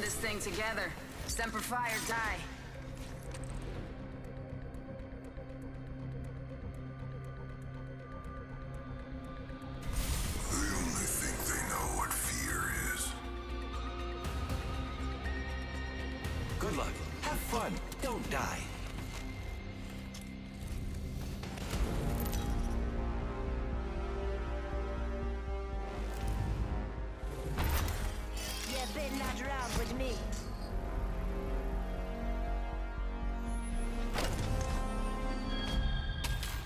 end this thing together. Semper Fi or die. Good luck. Have fun. Don't die. me.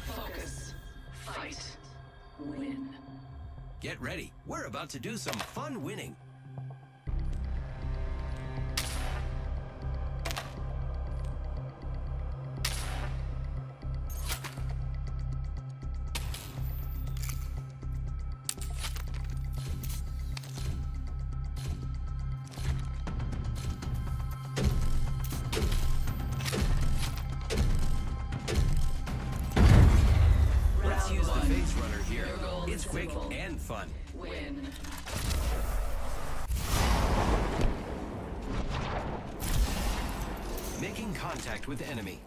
Focus. Fight. Win. Get ready. We're about to do some fun winning. Runner here. It's quick and fun. Win. Making contact with enemy.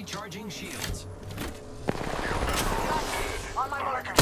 Recharging shields. On my marker.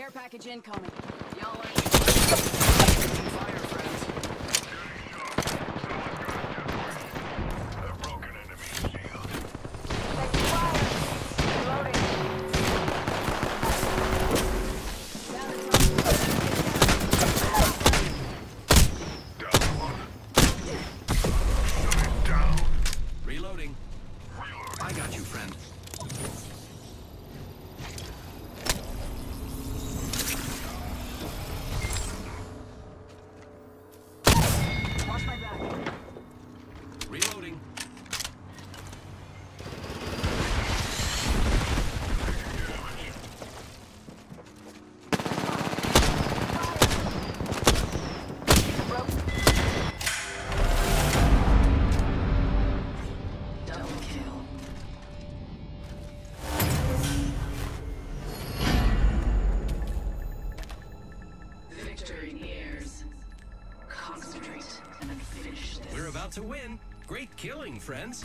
Care package incoming. Y'all are... Fire. to win. Great killing, friends.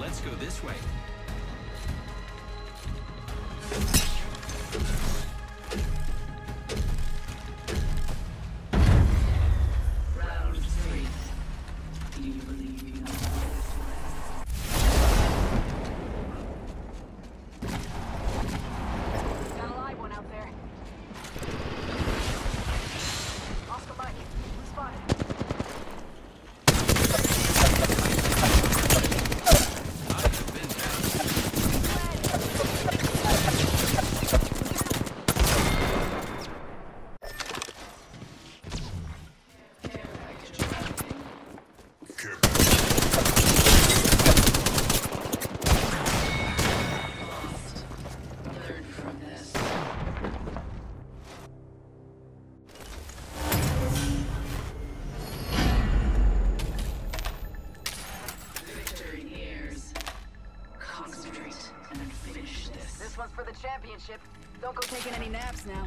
Let's go this way. championship. Don't go taking any naps now.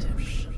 就是